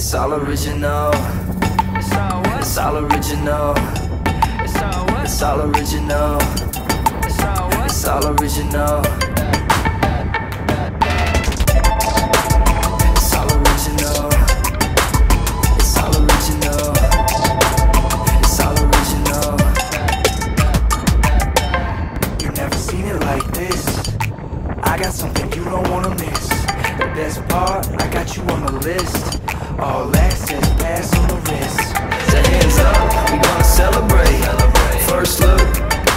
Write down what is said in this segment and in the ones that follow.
It's all original. It's all what? It's all original. It's all what? It's all original. It's all what? It's all original. It's all original. It's all original. It's all original. You never seen it like this. I got something you don't wanna miss. The best part, I got you on the list. All access, pass on the wrist. So hands up, we gonna celebrate. First look,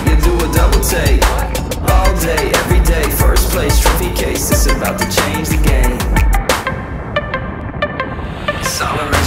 you do a double take. All day, every day, first place, trophy case. It's about to change the game. Around.